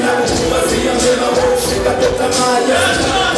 baada ya mema, wewe usikate tamaa.